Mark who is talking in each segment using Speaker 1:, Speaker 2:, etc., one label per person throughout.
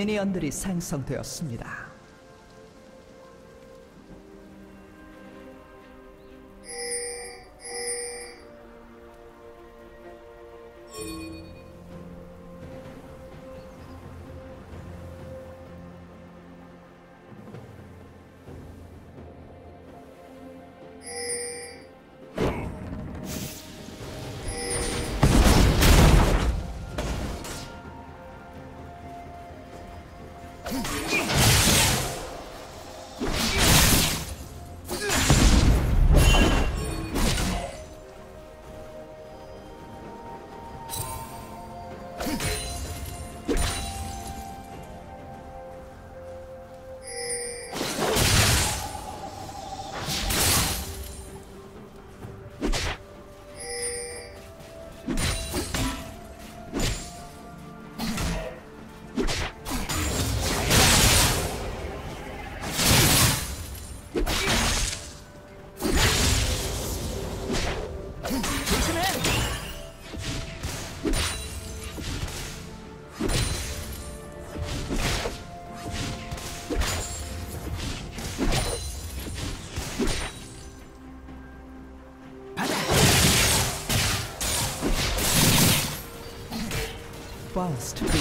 Speaker 1: 미니언들이 생성되었습니다.
Speaker 2: lost.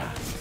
Speaker 2: 이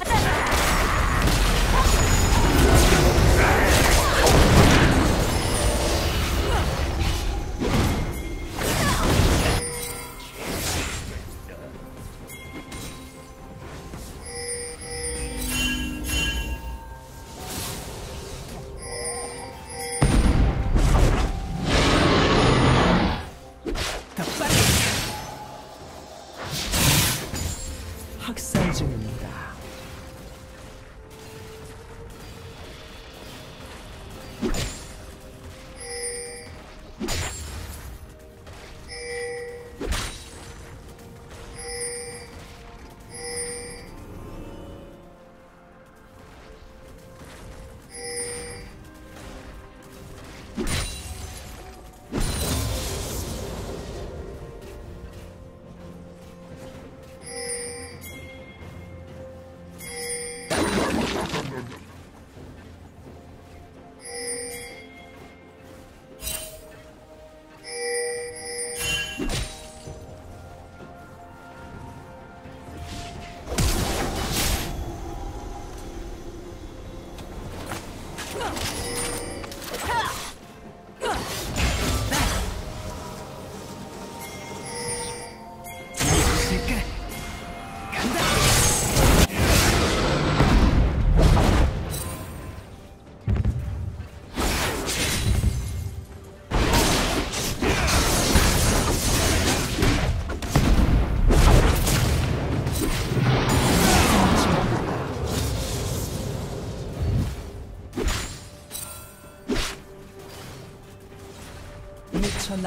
Speaker 1: Come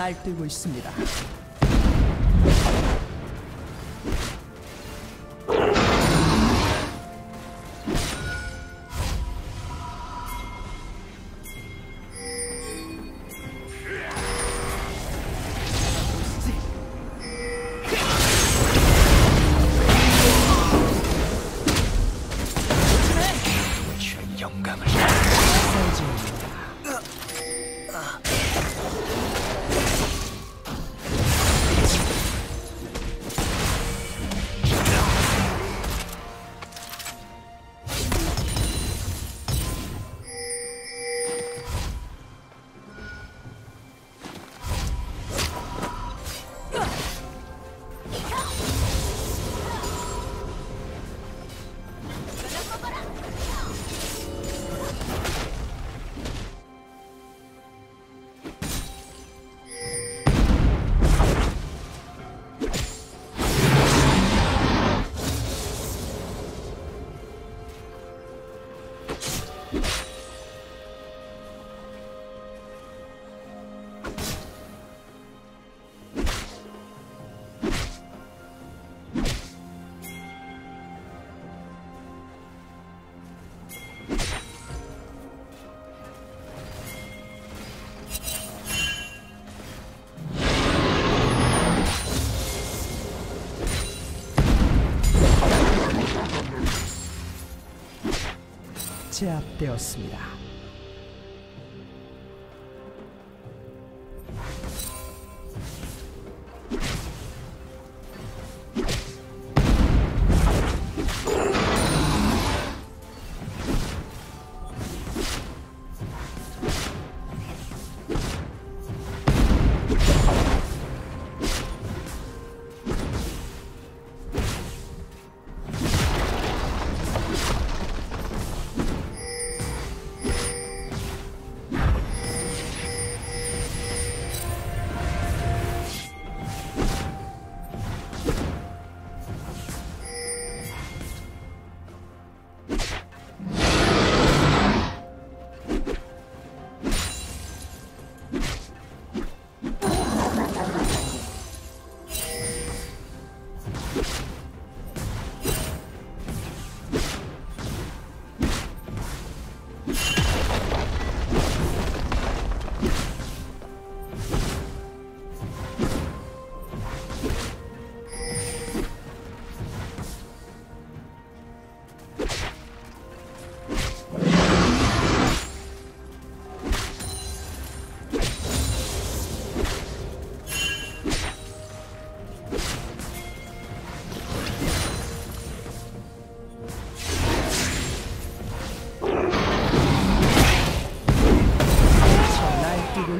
Speaker 1: 날뛰고 있습니다. 제압되었습니다.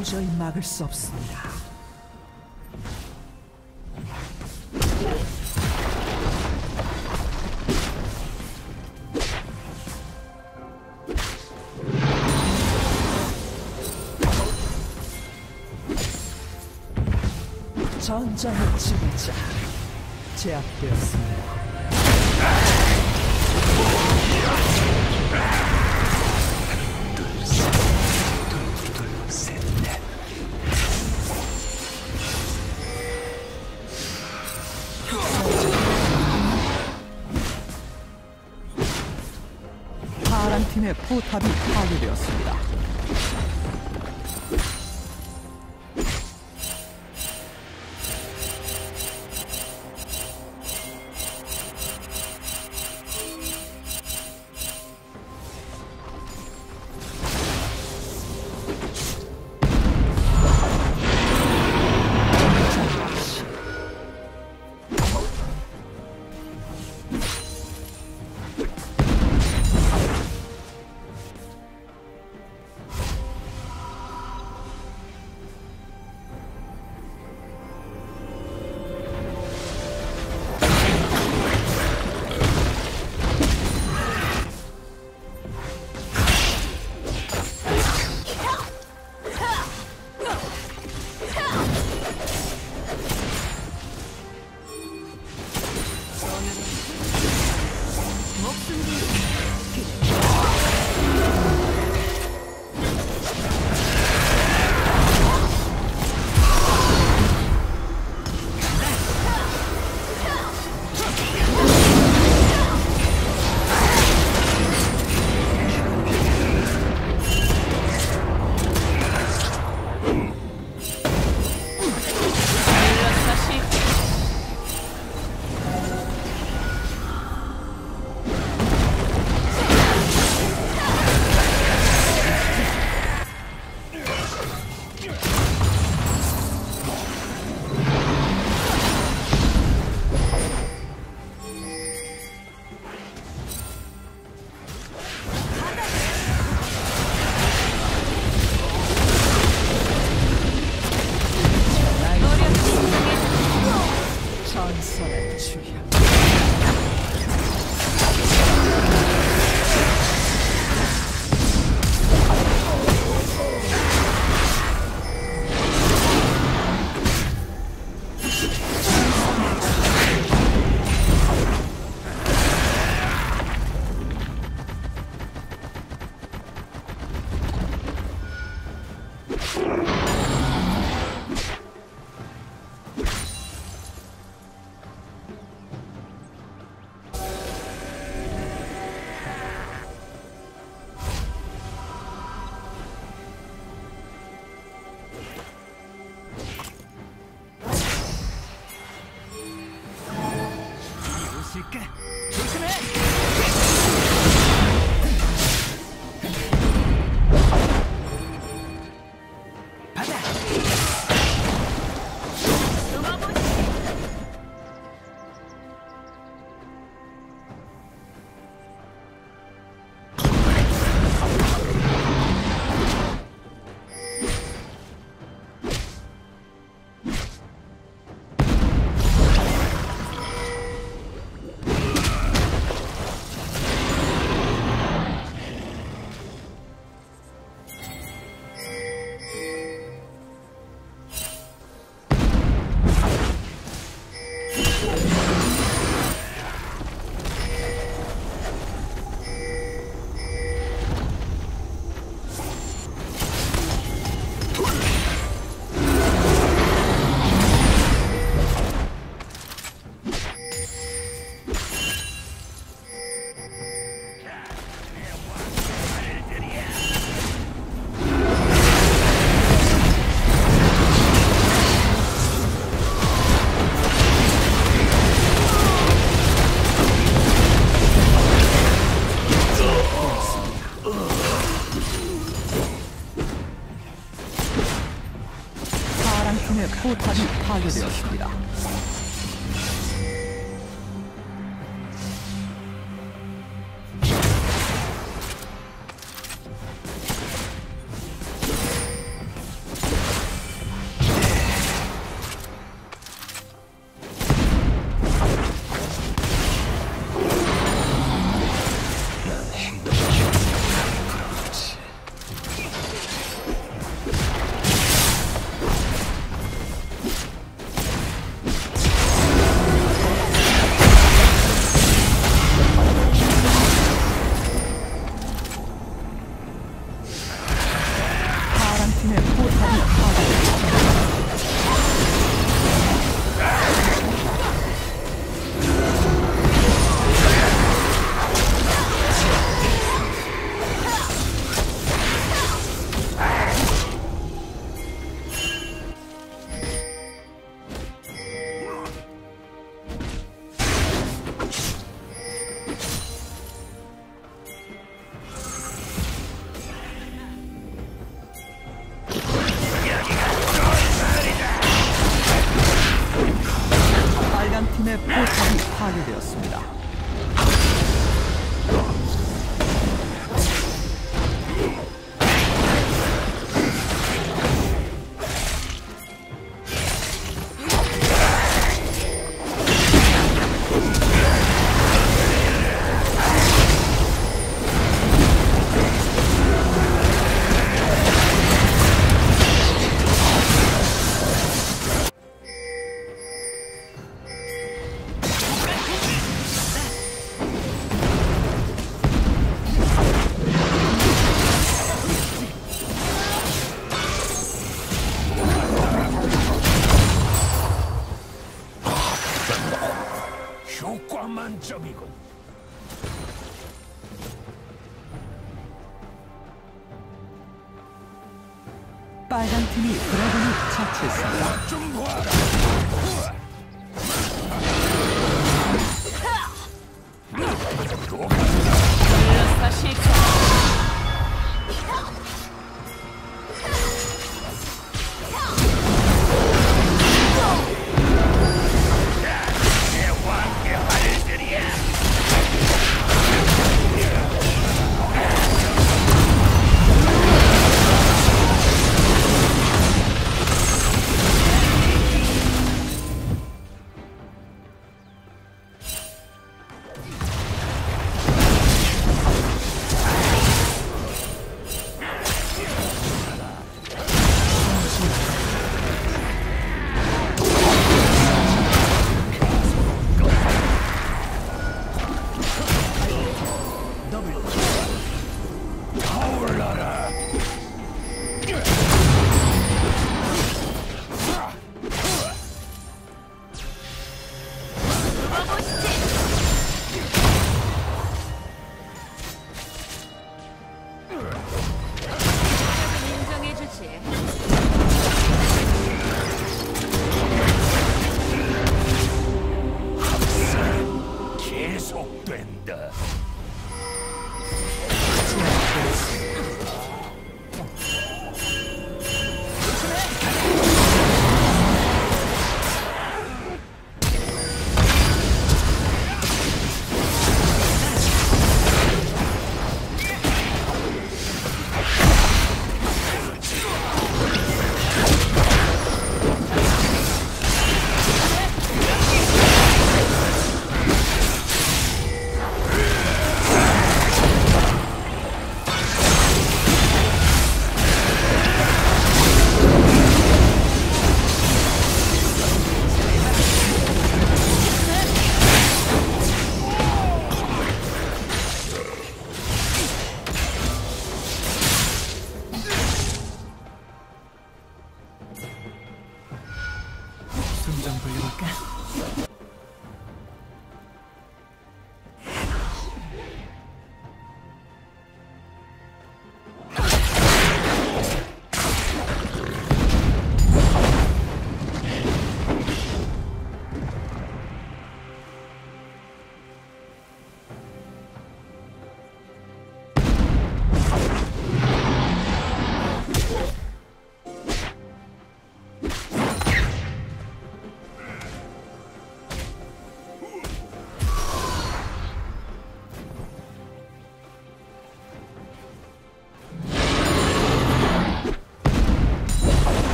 Speaker 1: 도저히 막을 수 없습니다. 전장의 지배자 제압되었습니다. 팀의 포탑이 파괴되었습니다. Ugh.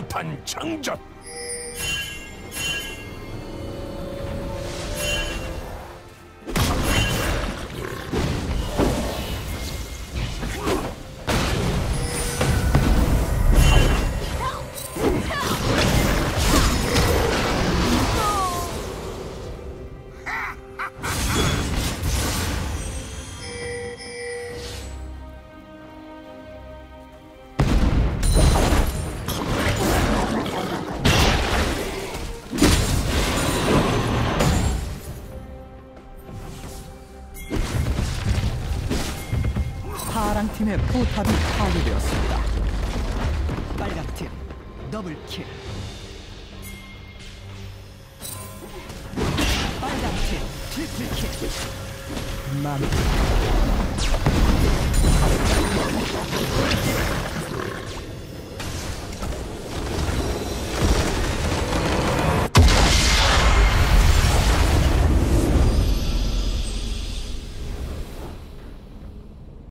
Speaker 2: 포탄 장전.
Speaker 1: 팀의 포탑이 파괴되었습니다. 빨간 팀 더블 킬.